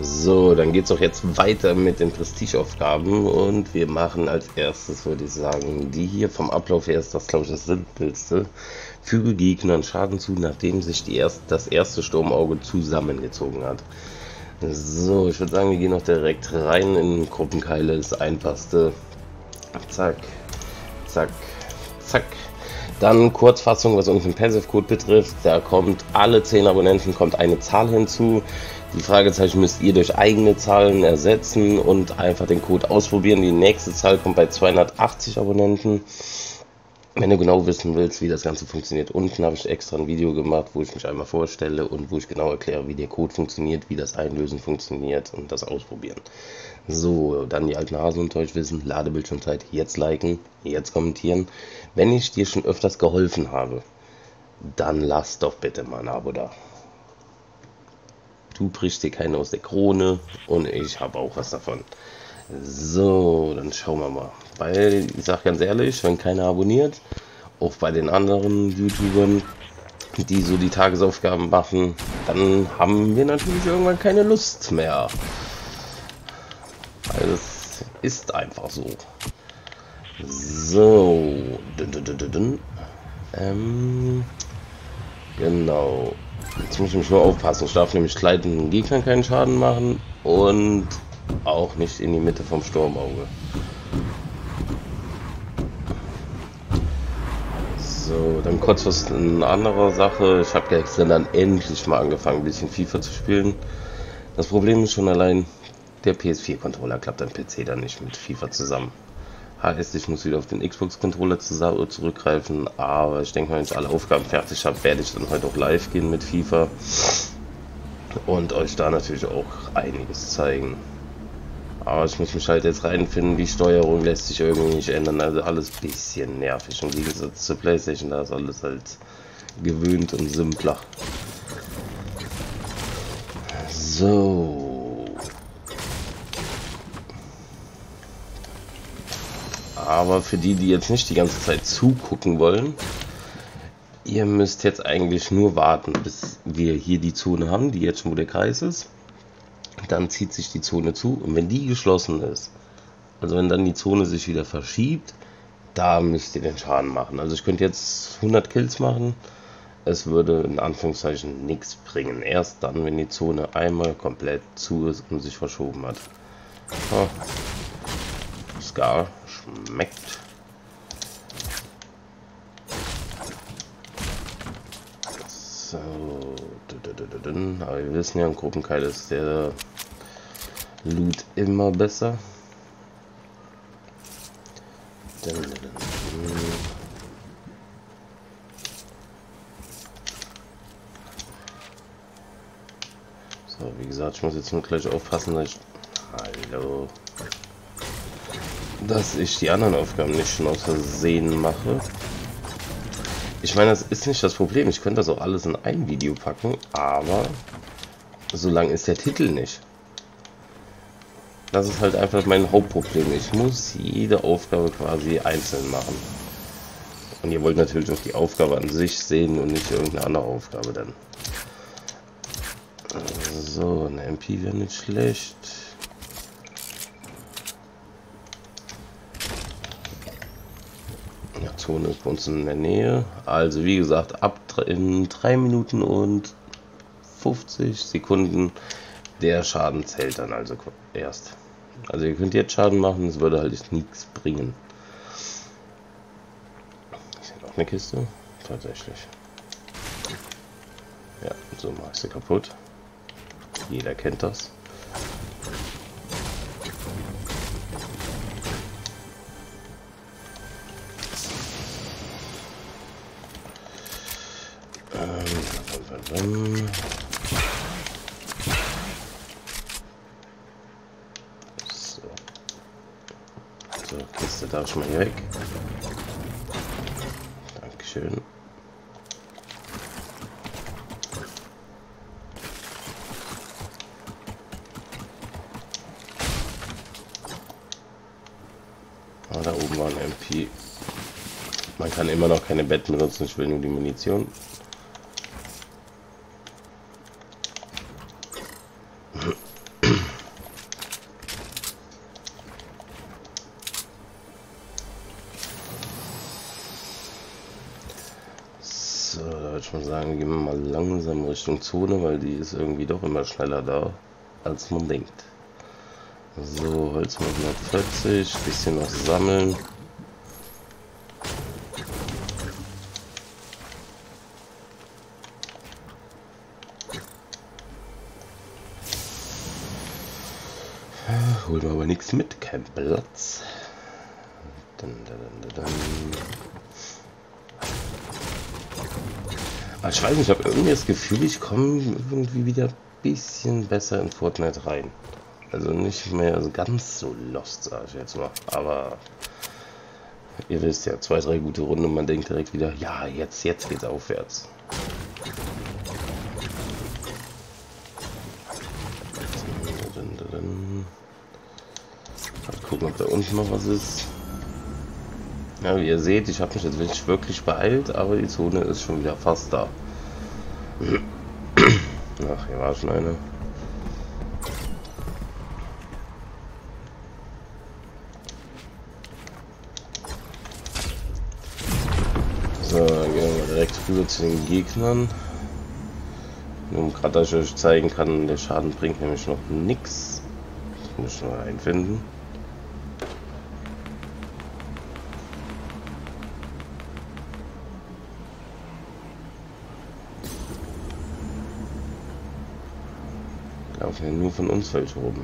So, dann geht es auch jetzt weiter mit den Prestigeaufgaben und wir machen als erstes, würde ich sagen, die hier vom Ablauf her ist das, glaube ich, das simpelste. Füge Gegnern Schaden zu, nachdem sich die erst, das erste Sturmauge zusammengezogen hat. So, ich würde sagen, wir gehen noch direkt rein in Gruppenkeile, das einfachste. Zack, zack, zack. Dann Kurzfassung, was unseren Passive-Code betrifft. Da kommt alle 10 Abonnenten kommt eine Zahl hinzu. Die Fragezeichen müsst ihr durch eigene Zahlen ersetzen und einfach den Code ausprobieren. Die nächste Zahl kommt bei 280 Abonnenten. Wenn du genau wissen willst, wie das Ganze funktioniert, unten habe ich extra ein Video gemacht, wo ich mich einmal vorstelle und wo ich genau erkläre, wie der Code funktioniert, wie das Einlösen funktioniert und das ausprobieren. So, dann die alten Hasen unter euch wissen, Ladebildschirmzeit, jetzt liken, jetzt kommentieren. Wenn ich dir schon öfters geholfen habe, dann lass doch bitte mal ein Abo da. Du brichst dir keine aus der Krone und ich habe auch was davon. So, dann schauen wir mal. Weil, ich sag ganz ehrlich, wenn keiner abonniert, auch bei den anderen YouTubern, die so die Tagesaufgaben machen, dann haben wir natürlich irgendwann keine Lust mehr. Weil es ist einfach so. So. Dun, dun, dun, ähm, genau. Jetzt muss ich mich nur aufpassen. Ich darf nämlich kleinen Gegnern keinen Schaden machen und auch nicht in die Mitte vom Sturmauge. So, dann kurz was eine andere Sache. Ich habe gestern dann endlich mal angefangen, ein bisschen FIFA zu spielen. Das Problem ist schon allein, der PS4-Controller klappt am PC dann nicht mit FIFA zusammen. Heißt, ich muss wieder auf den Xbox-Controller zurückgreifen, aber ich denke, wenn ich alle Aufgaben fertig habe, werde ich dann heute auch live gehen mit FIFA und euch da natürlich auch einiges zeigen. Aber ich muss mich halt jetzt reinfinden, die Steuerung lässt sich irgendwie nicht ändern. Also alles bisschen nervig. Im Gegensatz zur Playstation, da ist alles halt gewöhnt und simpler. So. Aber für die, die jetzt nicht die ganze Zeit zugucken wollen, ihr müsst jetzt eigentlich nur warten, bis wir hier die Zone haben, die jetzt schon wo der Kreis ist dann zieht sich die Zone zu und wenn die geschlossen ist, also wenn dann die Zone sich wieder verschiebt, da müsst ihr den Schaden machen. Also ich könnte jetzt 100 Kills machen, es würde in Anführungszeichen nichts bringen. Erst dann, wenn die Zone einmal komplett zu ist und sich verschoben hat. Oh. Scar schmeckt. So. Aber wir wissen ja, im Gruppenkeil ist der Loot immer besser. So, wie gesagt, ich muss jetzt nur gleich aufpassen, dass ich... Hallo. Dass ich die anderen Aufgaben nicht schon aus Versehen mache. Ich meine, das ist nicht das Problem. Ich könnte das auch alles in ein Video packen, aber so lang ist der Titel nicht. Das ist halt einfach mein Hauptproblem. Ich muss jede Aufgabe quasi einzeln machen. Und ihr wollt natürlich auch die Aufgabe an sich sehen und nicht irgendeine andere Aufgabe dann. So, eine MP wäre nicht schlecht. Zone ist bei uns in der Nähe. Also wie gesagt, ab in 3 Minuten und 50 Sekunden der Schaden zählt dann also erst. Also ihr könnt jetzt Schaden machen, es würde halt nichts bringen. Ist hier noch eine Kiste? Tatsächlich. Ja, so ich sie kaputt. Jeder kennt das. Ähm, da schon mal hier weg. Dankeschön. Ah, da oben war ein MP. Man kann immer noch keine Betten benutzen, ich will nur die Munition. ich mal sagen, gehen wir mal langsam Richtung Zone, weil die ist irgendwie doch immer schneller da, als man denkt. So, Holz mal 140, bisschen noch sammeln. Holen wir aber nichts mit, kein Platz. Dann, dann, dann, ich weiß nicht, ich habe irgendwie das Gefühl, ich komme irgendwie wieder ein bisschen besser in Fortnite rein. Also nicht mehr ganz so lost, sage ich jetzt mal. Aber ihr wisst ja, zwei, drei gute Runden und man denkt direkt wieder, ja, jetzt, jetzt geht's aufwärts. Mal gucken, ob da unten noch was ist. Ja, wie ihr seht, ich habe mich jetzt nicht wirklich beeilt, aber die Zone ist schon wieder fast da. Ach, hier war schon eine. So, dann gehen wir direkt rüber zu den Gegnern. Nur um gerade, dass ich euch zeigen kann, der Schaden bringt nämlich noch nichts. Das muss ich noch einfinden. Laufen ja nur von uns welche rum.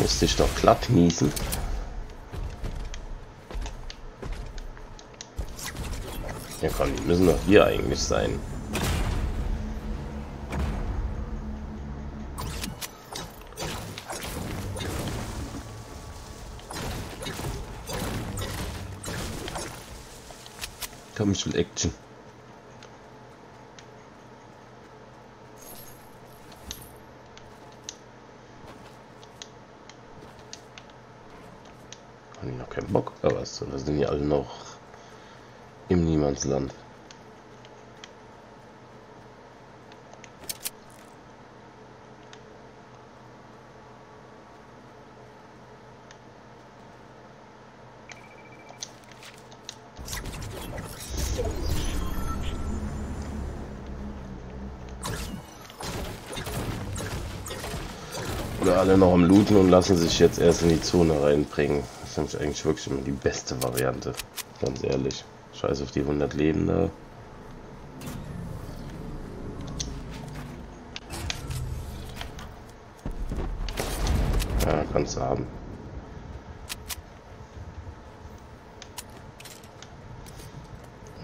Musste ich doch glatt niesen. Ja komm, die müssen doch hier eigentlich sein. Komm, ich will Action. Haben die noch keinen Bock oder was? Oder sind die alle noch im Niemandsland? Oder alle noch am Looten und lassen sich jetzt erst in die Zone reinbringen. Das ist nämlich eigentlich wirklich immer die beste Variante. Ganz ehrlich. Scheiß auf die 100 Leben da. Ja, kannst du haben.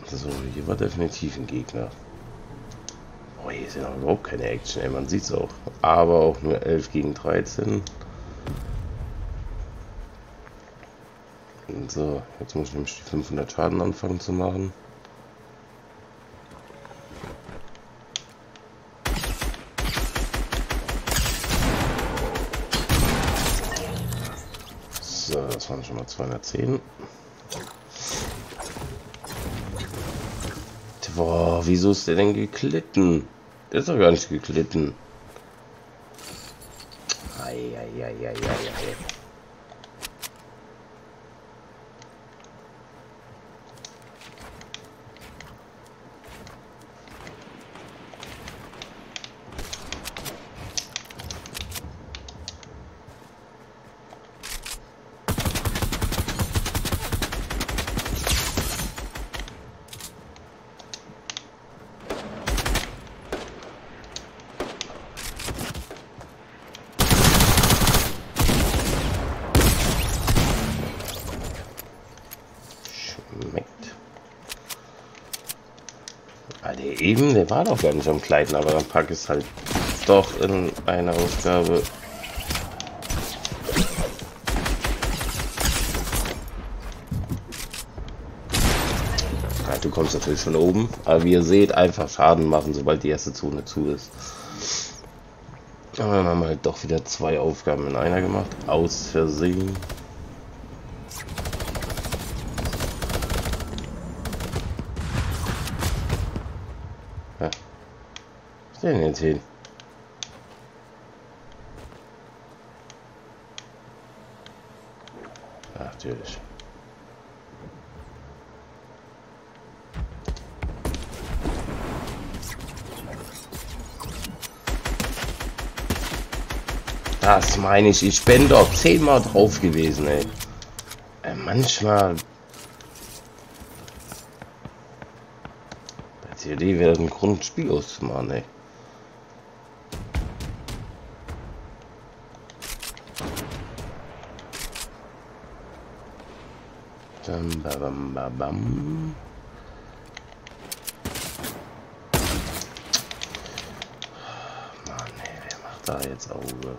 So, hier war definitiv ein Gegner. Hier ist ja überhaupt keine Action, ey, man sieht es auch. Aber auch nur 11 gegen 13. So, jetzt muss ich nämlich die 500 Schaden anfangen zu machen. So, das waren schon mal 210. Boah, wieso ist der denn geklitten? Der ist doch gar nicht geglitten. Eieieiei. der eben, der war doch gar nicht am Kleiden, aber dann packe ich es halt doch in eine Aufgabe. Ja, du kommst natürlich von oben, aber wie ihr seht, einfach Schaden machen, sobald die erste Zone zu ist. Aber dann haben wir halt doch wieder zwei Aufgaben in einer gemacht, aus Versehen. denn jetzt hin? Natürlich. Das meine ich, ich bin doch zehnmal drauf gewesen, ey. Äh, manchmal die Idee wäre, ein Grundspiel auszumachen, ey. Bam, bam, bam, bam. Mann, ey, wer macht da jetzt Auge?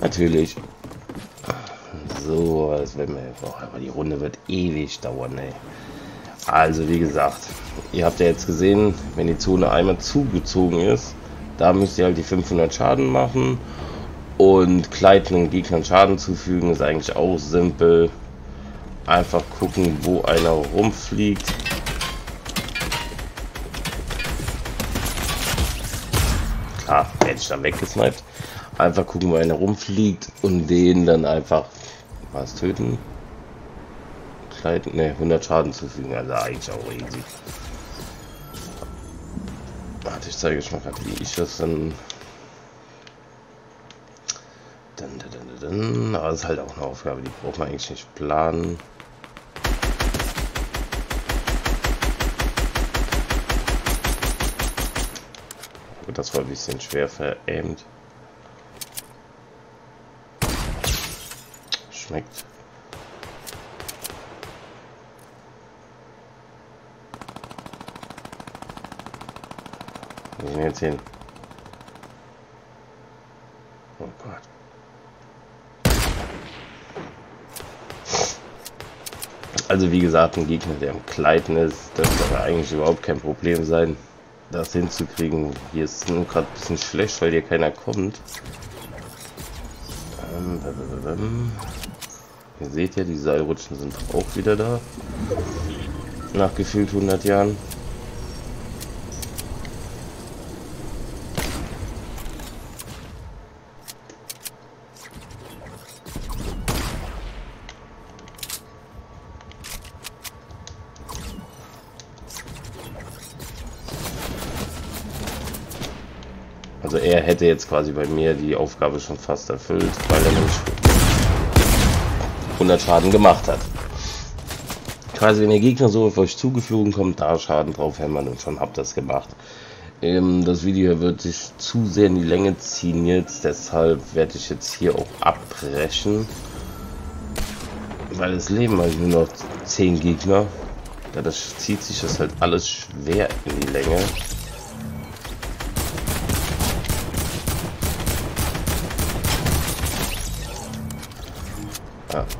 Natürlich. So, das werden wir. Boah, aber die Runde wird ewig dauern, ey. Also, wie gesagt, ihr habt ja jetzt gesehen, wenn die Zone einmal zugezogen ist, da müsst ihr halt die 500 Schaden machen. Und kleidenden Gegnern Schaden zufügen ist eigentlich auch simpel. Einfach gucken, wo einer rumfliegt. Klar, hätte ich da weggesniped. Einfach gucken, wo einer rumfliegt und den dann einfach was töten. Kleid, ne, 100 Schaden zufügen, also eigentlich auch easy. Warte, ich zeige euch mal gerade, wie ich das dann. Dann, dann, dann, dann. Aber das ist halt auch eine Aufgabe, die braucht man eigentlich nicht planen. Das war ein bisschen schwer verämt. Schmeckt. Wo sind jetzt hin? Oh Gott. Also wie gesagt, ein Gegner, der am Kleiden ist, das soll eigentlich überhaupt kein Problem sein, das hinzukriegen. Hier ist es nur gerade ein bisschen schlecht, weil hier keiner kommt. Ähm, Ihr seht ja, die Seilrutschen sind auch wieder da. Nach gefühlt 100 Jahren. Also er hätte jetzt quasi bei mir die Aufgabe schon fast erfüllt, weil er nämlich 100 Schaden gemacht hat. Quasi wenn der Gegner so auf euch zugeflogen kommt, da Schaden drauf hämmern und schon habt das gemacht. Ähm, das Video wird sich zu sehr in die Länge ziehen jetzt, deshalb werde ich jetzt hier auch abbrechen. Weil es leben halt nur noch 10 Gegner. Ja, das zieht sich das halt alles schwer in die Länge.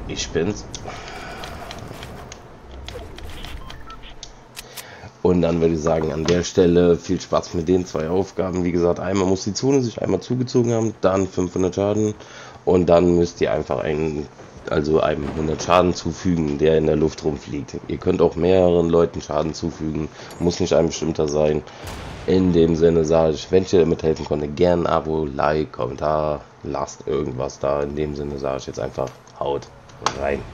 Ich bin's. Und dann würde ich sagen, an der Stelle viel Spaß mit den zwei Aufgaben. Wie gesagt, einmal muss die Zone sich einmal zugezogen haben, dann 500 Schaden und dann müsst ihr einfach einen, also einem 100 Schaden zufügen, der in der Luft rumfliegt. Ihr könnt auch mehreren Leuten Schaden zufügen, muss nicht ein bestimmter sein. In dem Sinne sage ich, wenn ich dir damit helfen konnte, gern Abo, Like, Kommentar, lasst irgendwas da. In dem Sinne sage ich jetzt einfach, haut rein.